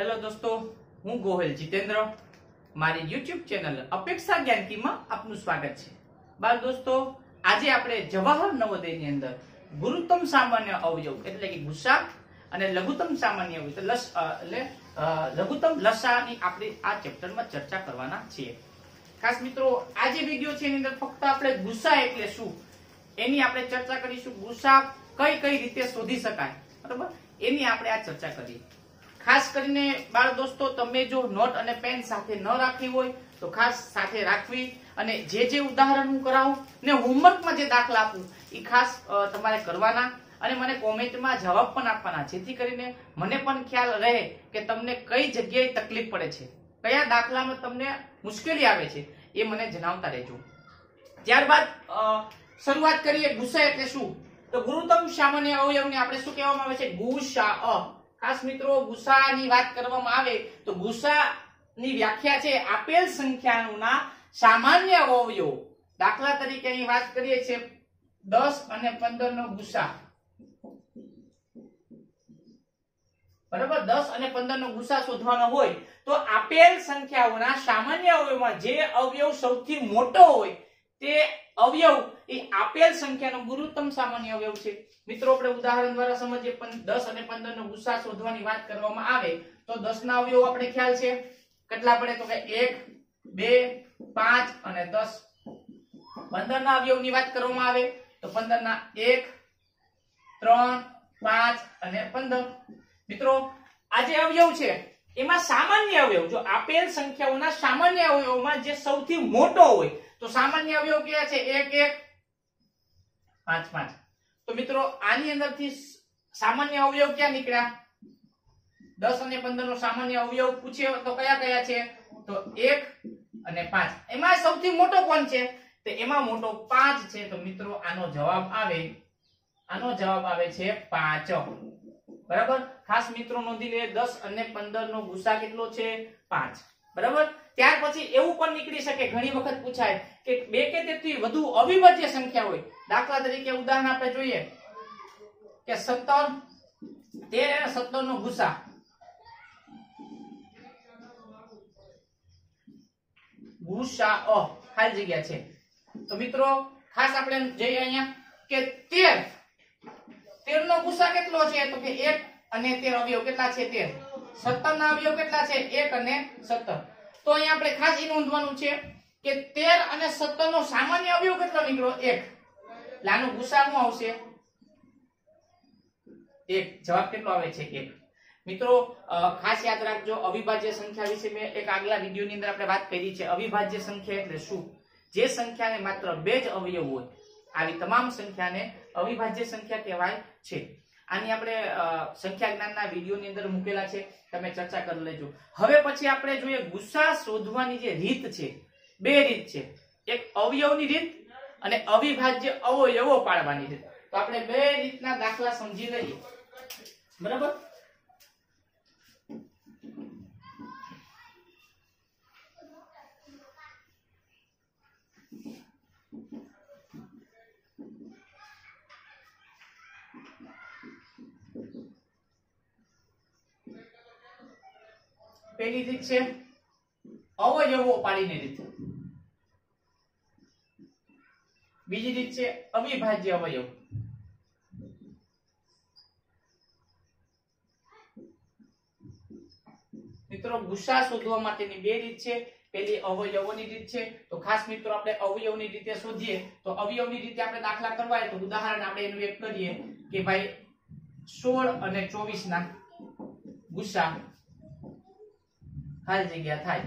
Hello દોસ્તો, હું ગોહિલ જીતેન્દ્ર. મારી યુટ્યુબ ચેનલ અપેક્ષા જ્ઞાનકીમાં આપનું સ્વાગત છે. બાળ દોસ્તો, આજે આપણે જવાહર નવોદયની અંદર ગુરુત્તમ સામાન્ય અવયવ એટલે કે ગુસ્સા અને લઘુત્તમ સામાન્ય અવયવ, એટલે લઘુત્તમ લસાની આપણે આ ચેપ્ટરમાં ચર્ચા કરવાના છીએ. ખાસ મિત્રો, આ જે વીડિયો છે એની અંદર ફક્ત આપણે ગુસ્સા એટલે શું? એની આપણે ચર્ચા કરીશું. ગુસા કઈ કઈ રીતે શોધી શકાય. બરાબર? એની આપણે આ ચર્ચા કરીએ. ખાસ કરીને બાળ દોસ્તો, તમે જો નોટ અને પેન સાથે ન રાખવી હોય, તો ખાસ સાથે રાખવી અને જે જે ઉદાહરણ હું કરાવું ને હોમવર્કમાં જે દાખલા આપું, એ ખાસ તમારે કરવાના અને મને કોમેન્ટમાં જવાબ પણ આપવાના, જેથી કરીને મને પણ ખ્યાલ રહે કે તમને કઈ જગ્યાએ તકલીફ પડે છે. કયા દાખલામાં તમને મુશ્કેલી આવે છે, એ મને જણાવતા રહેજો. ત્યારબાદ શરૂઆત કરીએ ગુસ્સા એટલે શું? તો ગુરુતમ સામાન્ય અવયવને આપણે શું કહેવામાં આવે છે? ગુસા ખાસ મિત્રો ગુસાની વાત કરવામાં આવે તો ગુસાની વ્યાખ્યા છે આપેલ સંખ્યાઓના સામાન્ય અવયવ. દાખલા તરીકે અહીં વાત કરીએ છીએ દસ અને પંદર નો ગુસા બરાબર? દસ અને પંદર નો ગુસા શોધવાનો હોય તો આપેલ સંખ્યાઓના સામાન્ય અવયવમાં જે અવયવ સૌથી મોટો હોય તે અવયવ એ આપેલ સંખ્યાનો ગુરુત્તમ સામાન્ય અવયવ છે. મિત્રો, આપણે ઉદાહરણ દ્વારા સમજીએ પણ દસ અને પંદર નો ગુસા શોધવાની વાત કરવામાં આવે, તો દસ ના અવયવ આપણે ખ્યાલ છે? કેટલા પડે? તો કે એક, બે, પાંચ અને દસ. પંદર ના અવયવની વાત કરવામાં આવે, તો પંદર ના એક, ત્રણ, પાંચ અને પંદર. મિત્રો, આ જે અવયવ છે, એમાં સામાન્ય અવયવ, જો આપેલ સંખ્યાઓના સામાન્ય અવયવમાં જે સૌથી મોટો હોય, તો સામાન્ય અવયવ કયા છે? એક એક પાંચ પાંચ તો મિત્રો, આની અંદરથી સામાન્ય અવયવ ક્યાં નીકળ્યા? દસ અને પંદર નો સામાન્ય અવયવ પૂછે તો કયા કયા છે? તો એક અને પાંચ. એમાં સૌથી મોટો કોણ છે? તો એમાં મોટો પાંચ છે. તો મિત્રો, આનો જવાબ આવે, આનો જવાબ આવે છે પાંચ બરાબર? ખાસ મિત્રો, નોંધી લે, દસ અને પંદર નો ગુસા કેટલો છે? પાંચ. બરાબર? ત્યાર પછી એવું પણ નીકળી શકે, ઘણી વખત પૂછાય કે બે કે તેથી વધુ અવિભાજ્ય સંખ્યા હોય. દાખલા તરીકે ઉદાહરણ આપણે જોઈએ કે સત્તર, તેર અને સત્તર નો ગુસા. ગુસા અ, ખાલી જગ્યા છે. તો મિત્રો, ખાસ આપણે જઈએ અહીંયા કે તેર. તેર નો ગુસા કેટલો છે? તો કે એક અને તેર અવયવ કેટલા છે? તેર. સત્તર ના અવયવ કેટલા છે? એક અને સત્તર. તો અહીંયા આપણે ખાસ એ નોંધવાનું છે કે તેર અને સત્તર નો સામાન્ય અવયવ કેટલો નીકળ્યો? એક. લાનો ગુસા શું આવશે. એક. જવાબ કેટલો આવે છે? એક. મિત્રો ખાસ યાદ રાખજો, અવિભાજ્ય સંખ્યા વિશે મેં એક આગલા વિડીયોની અંદર આપણે વાત કરી છે. અવિભાજ્ય સંખ્યા એટલે શું? જે સંખ્યાને માત્ર બે જ અવયવ હોય, આવી તમામ સંખ્યાને અવિભાજ્ય સંખ્યા કહેવાય છે. આની આપણે સંખ્યા જ્ઞાનના વિડીયોની અંદર મૂકેલા છે. તમે ચર્ચા કરી લેજો. હવે પછી આપણે જોઈએ ગુસ્સા શોધવાની જે રીત છે. બે રીત છે. એક અવયવની રીત અને અવિભાજ્ય અવયવો પાડવાની રીત. તો આપણે બે રીતના દાખલા સમજી લઈએ. બરાબર? પેલી રીત છે? અવયવો પાડીને રીત બીજી રીત છે? અવિભાજ્ય અવયવ. મિત્રો, ગુસ્સા શોધવા માટેની બે રીત છે. પેલી અવયવોની રીત છે. તો ખાસ મિત્રો, આપણે અવયવની રીતે શોધીએ, તો અવયવની રીતે આપણે દાખલા કરવા તો ઉદાહરણ આપણે એનું એક કરીએ કે ભાઈ સોળ અને ચોવીસ ના ગુસા ખાલી જગ્યા થાય.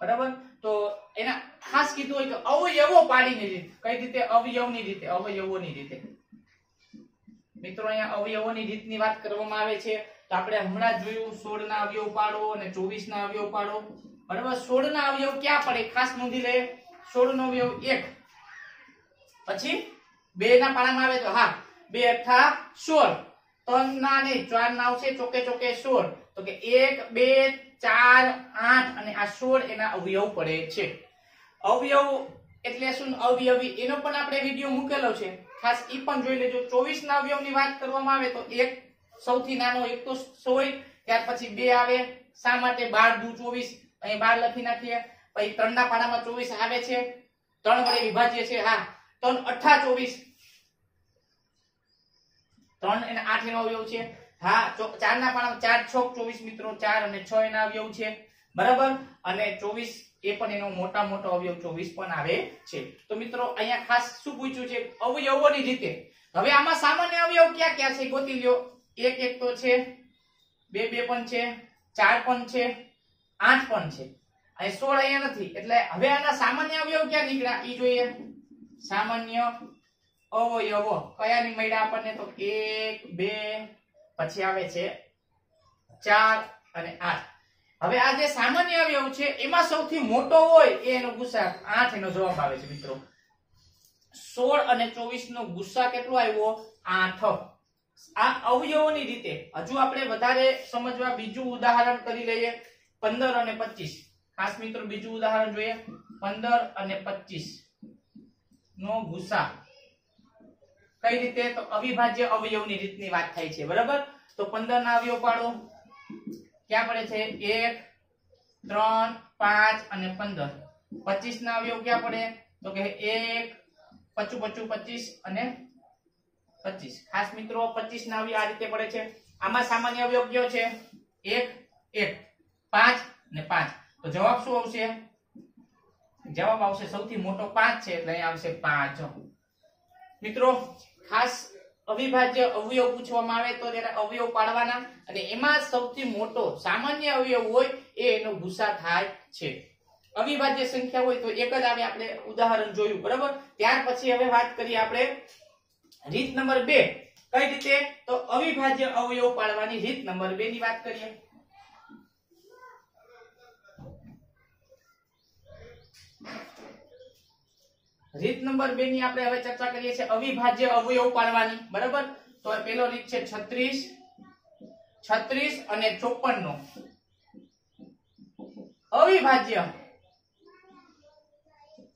બરાબર? તો એના ખાસ કીધું હોય કે અવયવો પાડીને રીતે કઈ રીતે? અવયવની રીતે, અવયવોની રીતે. મિત્રો, અહીંયા અવયવોની રીતની વાત કરવામાં આવે છે. તો આપણે હમણાં જોયું સોળ ના અવયવ પાડો અને 24 ના અવયવ પાડો. બરાબર? સોળ ના અવયવ ક્યાં પડે? ખાસ નોંધી લે. સોળ નો અવયવ એક. પછી બે ના પાડામાં આવે તો હા, બે અઠા સોળ. ત્રણ ના નહીં ચાર ના આવશે, ચોકે ચોકે સોળ. તો કે 1 2 ચાર, આઠ અને આ સોળ એના અવયવ પડે છે. અવયવ એટલે શું? અવયવી. એનો પણ આપણે વીડિયો મૂકેલો છે. ખાસ એ પણ જોઈ લેજો. ચોવીસ ના અવયવની વાત કરવામાં આવે તો એક સૌથી નાનો, એક તો સોય ત્યાર પછી બે આવે. શા માટે? બાર દુ ચોવીસ. અહીં બાર લખી નાખીએ. પછી ત્રણ ના પાડામાં ચોવીસ આવે છે. ત્રણ વડે વિભાજ્ય છે હા. ત્રણ અઠા ચોવીસ. ત્રણ અને આઠ એનો અવયવ છે. હા ચાર ના પાડામાં ચાર, છ, ચોવીસ મિત્રો ચાર અને છ એના અવયવ છે. બરાબર? અને ચોવીસ એ પણ એનો મોટા મોટો અવયવ ચોવીસ પણ આવે છે. તો મિત્રો, અહીંયા ખાસ શું પૂછ્યું છે? અવયવોની રીતે. હવે આમાં સામાન્ય અવયવ ક્યાં ક્યાં છે ગોતી લ્યો. એક એક તો છે, બે બે પણ છે, ચાર પણ છે, આઠ પણ છે. અને સોળ અહીંયા નથી. એટલે હવે આના સામાન્ય અવયવ ક્યાં નીકળ્યા? એ જોઈએ. સામાન્ય અવયવો. કયાની મળ્યા આપણને તો એક, બે પછી આવે છે ચાર અને આઠ. હવે આ જે સામાન્ય અવયવ છે, એમાં સૌથી મોટો હોય એનો ગુસા આઠ. એનો જવાબ આવે છે, મિત્રો. સોળ અને ચોવીસ નો ગુસ્સા કેટલો આવ્યો? આઠ. આ અવયવોની રીતે, હજુ આપણે વધારે સમજવા બીજું ઉદાહરણ કરી લઈએ, પંદર અને પચીસ. ખાસ મિત્રો, બીજું ઉદાહરણ જોઈએ. પંદર અને પચીસ નો ગુસા કઈ રીતે? તો અવિભાજ્ય અવયવની રીતની વાત થાય છે, બરાબર? તો પંદર ના અવયવ પાડો. ક્યાં પડે છે? એક, ત્રણ, પાંચ અને પંદર. પચીસ ના અવયવ ક્યાં પડે? તો કે એક, પચું પચું, પચીસ અને પચીસ. ખાસ મિત્રો, પચીસ ના અવયવ આ રીતે પડે છે. આમાં સામાન્ય અવયવ કયો છે? એક એક, પાંચ ને પાંચ. તો જવાબ શું આવશે? જવાબ આવશે સૌથી મોટો પાંચ છે, એટલે અહીં આવશે પાંચ. મિત્રો, ખાસ અવિભાજ્ય અવયવ પૂછવામાં આવે તો ત્યારે અવયવ પાડવાના, અને એમાં સૌથી મોટો સામાન્ય અવયવ હોય એ એનો ભૂસા થાય છે. અવિભાજ્ય સંખ્યા હોય તો એક જ આવે, આપણે ઉદાહરણ જોયું, બરાબર? ત્યાર પછી હવે વાત કરીએ આપણે રીત નંબર બે. કઈ રીતે? તો અવિભાજ્ય અવયવ પાડવાની રીત નંબર બે ની વાત કરીએ. રીત નંબર બે ની આપણે હવે ચર્ચા કરીએ છીએ અવિભાજ્ય અવયવ પાડવાની. બરાબર? તો પેલો રીત છે 36 36 અને 54 નો અવિભાજ્ય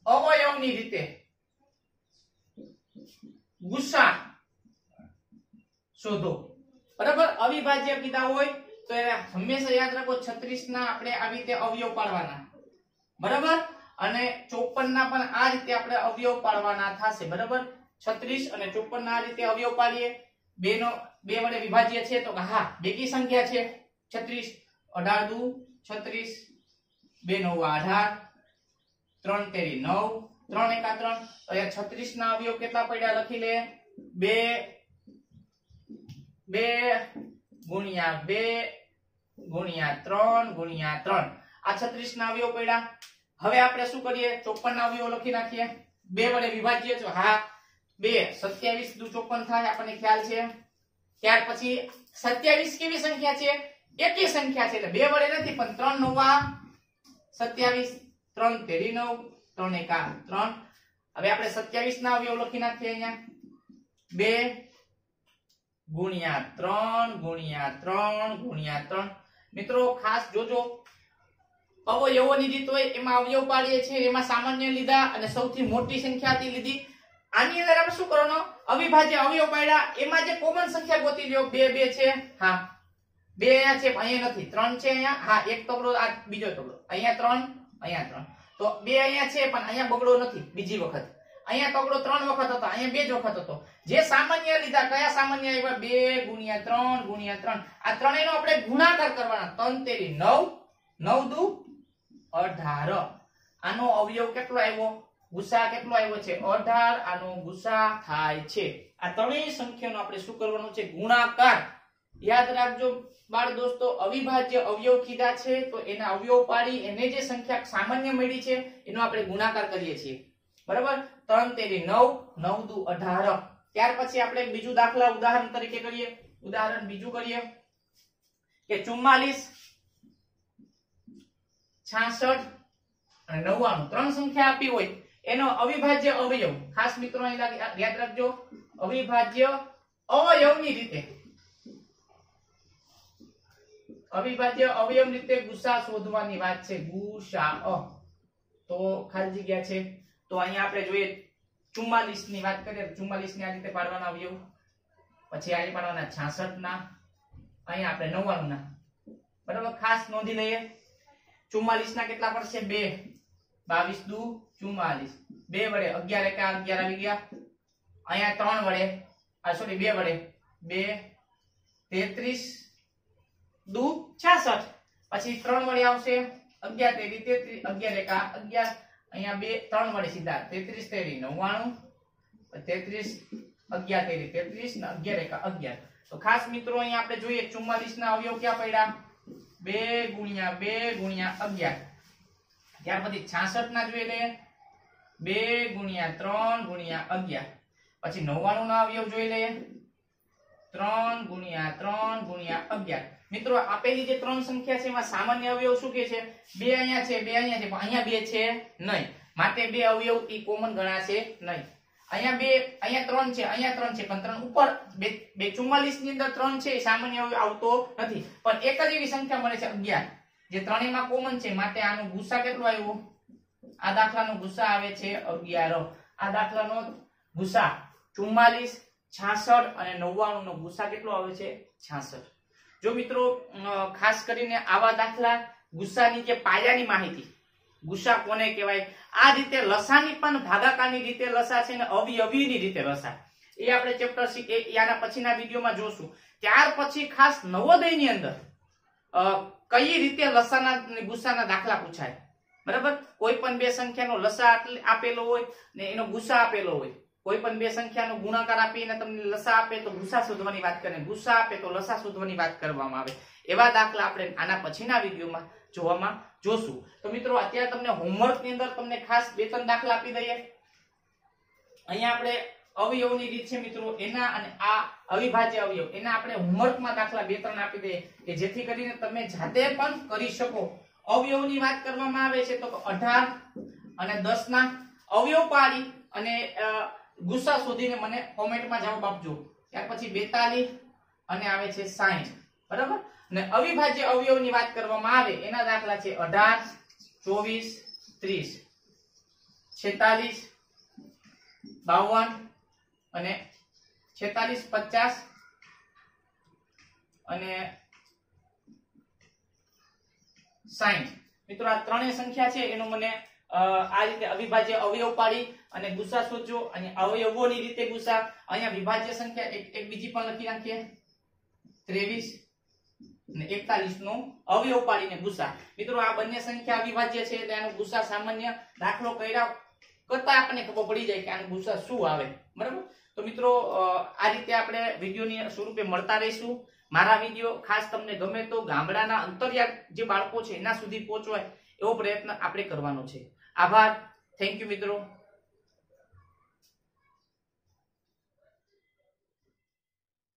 અવયવની રીતે ગુસ્સા શોધો. બરાબર? અવિભાજ્ય કીધા હોય તો એને હંમેશા યાદ રાખો 36 ના આપણે આવી રીતે અવયવ પાડવાના. બરાબર? અને 54 ના પણ આ રીતે આપણે અવયવ પાડવાના થશે, બરાબર? 36 અને 54 ના રીતે અવયવ પાડીએ. બે નો બે વડે વિભાજ્ય છે તો હા બેકી સંખ્યા છે. 36 18 દુ 36 બે નવ અઢાર, ત્રણ તેરી નવ, ત્રણ એકા ત્રણ. અહીંયા છત્રીસ ના અવયવ કેટલા પડ્યા લખી લે? બે બે ગુણ્યા બે ગુણ્યા ત્રણ ગુણ્યા ત્રણ. આ છત્રીસ ના અવયવ પડ્યા? હવે આપણે શું કરીએ? ચોપન ના અવયવ લખી નાખીએ. બે વડે વિભાજ્ય છો હા, બે, સત્યાવીસ દુ ચોપન થાય, આપણને ખ્યાલ છે. ત્યાર પછી સત્યાવીસ કેવી સંખ્યા છે? એકી સંખ્યા છે, એટલે બે વડે નથી, પણ ત્રણ નવા સત્યાવીસ, ત્રણ તેરી નવ, ત્રણ એકા ત્રણ. હવે આપણે સત્યાવીસ ના અવયવ લખી નાખીએ અહીંયા. બે ગુણ્યા ત્રણ ગુણ્યા ત્રણ ગુણ્યા ત્રણ. મિત્રો, ખાસ જોજો અવયવોની રીત એમાં અવયવ પાડીએ છીએ, એમાં સામાન્ય લીધા અને સૌથી મોટી સંખ્યા લીધી. આની અંદર આપણે શું કરવાનો? અવિભાજ્ય અવયવ પાડ્યા. એમાં જે કોમન સંખ્યા ગોતી લ્યો, બે બે છે, હા. બે અહીંયા છે અહીંયા નથી. ત્રણ છે અહીંયા, હા, એક તગડો, આ બીજો તગડો. અહીંયા ત્રણ અહીંયા ત્રણ. તો બે અહીંયા છે, પણ અહીંયા બગડો નથી, બીજી વખત. અહીંયા તગડો ત્રણ વખત હતો, અહીંયા બે જ વખત હતો. જે સામાન્ય લીધા, કયા સામાન્ય આવ્યા? બે ગુણ્યા ત્રણ ગુણ્યા ત્રણ. આ ત્રણેયનો આપણે ગુણાકાર કરવાના. ત્રણ તેરી નવ નવ દુ અઢાર. આનો અવયવ કેટલો આવ્યો? ગુસા કેટલો આવ્યો છે? અઢાર. આનો ગુસા થાય છે. આ ત્રણેય સંખ્યાનો આપણે શું કરવાનું છે? ગુણાકાર. યાદ રાખજો બાળ દોસ્તો, અવિભાજ્ય અવયવ કીધા છે, તો એના અવયવ પાડી, એને જે સંખ્યા સામાન્ય મળી છે, એનો આપણે ગુણાકાર કરીએ છીએ. બરાબર? ત્રણ તેરી નવ નવ દુ અઢાર. ત્યાર પછી આપણે બીજું દાખલા ઉદાહરણ તરીકે કરીએ. ઉદાહરણ બીજું કરીએ. કે ચુમ્માલીસ ખાલી જગ્યા છે. તો અહીંયા આપણે જોઈએ ચુમ્માલીસની વાત કરીએ ચુમ્માલીસની આ રીતે પાડવાના અવયવ. પછી આજે પાડવાના છાસઠ ના અહીંયા આપણે નવ્વાણું ના બરાબર? ખાસ નોંધી લઈએ. ચુમ્માલીસ ના કેટલા પડશે? બે. બાવીસ દુ ચુમ્માલીસ. બે વડે અગિયાર એકા અગિયાર આવી ગયા. અહીંયા ત્રણ વડે. આ સોરી બે વડે. બે, તેત્રીસ દુ છાસઠ. પછી ત્રણ વડે આવશે અગિયાર તેરી તેત્રીસ અગિયાર એકા અગિયાર. અહીંયા બે, ત્રણ વડે સીધા. તેત્રીસ તેરી નવ્વાણું. તેત્રીસ અગિયાર તેરી તેત્રીસ ને અગિયાર એકા અગિયાર. તો ખાસ મિત્રો, અહીંયા આપણે જોઈએ ચુમ્માલીસ ના અવયવ ક્યાં પડ્યા? બે ગુણ્યા બે ગુણ્યા અગિયાર. ત્યાર પછી છાસઠ ના જોઈ લઈએ બે ગુણ્યા ત્રણ ગુણ્યા અગિયાર. પછી નવ્વાણું ના અવયવ જોઈ લઈએ ત્રણ ગુણ્યા ત્રણ ગુણ્યા અગિયાર. મિત્રો આપેલી જે ત્રણ સંખ્યા છે, એમાં સામાન્ય અવયવ શું કે છે? બે અહીંયા છે, બે અહીંયા છે, પણ અહીંયા બે છે નહીં. માટે બે અવયવ એ કોમન ગણાશે નહીં. અહીંયા બે, અહીંયા ત્રણ છે, અહીંયા ત્રણ છે, પણ ત્રણ ઉપર બે બે ચુમ્માલીસની અંદર ત્રણ છે સામાન્ય આવતો નથી. પણ એક જ એવી સંખ્યા મળે છે અગિયાર. જે ત્રણેયમાં કોમન છે, માટે આનો ગુસ્સા કેટલો આવ્યો? આ દાખલાનો ગુસ્સા આવે છે અગિયાર. આ દાખલાનો ગુસ્સા ચુમ્માલીસ, છાસઠ અને નવ્વાણું નો ગુસ્સા કેટલો આવે છે? છાસઠ. જો મિત્રો ખાસ કરીને આવા દાખલા ગુસ્સાની જે પાયાની માહિતી ગુસ્સા કોને કહેવાય? આ રીતે લસાની પણ ભાગાકારની રીતે લસા છે ને અવયવીની રીતે લસા. એ આપણે ચેપ્ટર આના પછીના વિડીયોમાં જોશું. ત્યાર પછી ખાસ નવોદયની અંદર કઈ રીતે લસાના ગુસ્સાના દાખલા પૂછાય? બરાબર? કોઈ પણ બે સંખ્યાનો લસા આપેલો હોય ને એનો ગુસ્સા આપેલો હોય. કોઈ પણ બે સંખ્યાનો ગુણાકાર આપીને તમને લસા આપે તો ગુસ્સા શોધવાની વાત કરે. ગુસ્સા આપે તો લસા શોધવાની વાત કરવામાં આવે. એવા દાખલા આપણે આના પછીના વિડીયોમાં જોવામાં જોશું. તો મિત્રો, અત્યારે તમને હોમવર્કની અંદર તમને ખાસ બે ત્રણ દાખલા આપી દઈએ. અહીંયા આપણે અવયવની રીત છે મિત્રો, એના અને આ અવિભાજ્ય અવયવ. એના આપણે હોમવર્કમાં દાખલા બે ત્રણ આપી દઈએ કે જેથી કરીને તમે જાતે પણ કરી શકો. અવયવની વાત કરવામાં આવે છે તો અઢાર અને દસ ના અવયવ પાડી અને ગુસ્સા શોધીને મને કોમેન્ટમાં જવાબ આપજો. ત્યાર પછી બેતાલીસ અને આવે છે સાઠ બરાબર? અને અવિભાજ્ય અવયવની વાત કરવામાં આવે, એના દાખલા છે અઢાર, ચોવીસ, ત્રીસ, છેતાલીસ, બાવન અને છેતાલીસ, પચાસ અને સાઈઠ. મિત્રો, આ ત્રણેય સંખ્યા છે, એનો મને આ રીતે અવિભાજ્ય અવયવ પાડી અને ગુસ્સા શોધજો અને અવયવોની રીતે ગુસા અહીંયા વિભાજ્ય સંખ્યા એક બીજી પણ લખી નાખીએ. ત્રેવીસ અને એકતાલીસ નો અવયવ પાડીને ગુસ્સા. મિત્રો, આ બંને સંખ્યા અવિભાજ્ય છે એટલે આનો ગુસા સામાન્ય દાખલો કર્યા કરતા આપણને ખબર પડી જાય કે આનો ગુસા શું આવે. બરાબર? તો મિત્રો આ રીતે આપણે વિડીયોની સ્વરૂપે મળતા રહીશું. મારા વીડિયો ખાસ તમને ગમે તો ગામડાના અંતરિયાળ જે બાળકો છે એના સુધી પહોંચવાય એવો પ્રયત્ન આપણે કરવાનો છે. આભાર. થેન્ક યુ મિત્રો.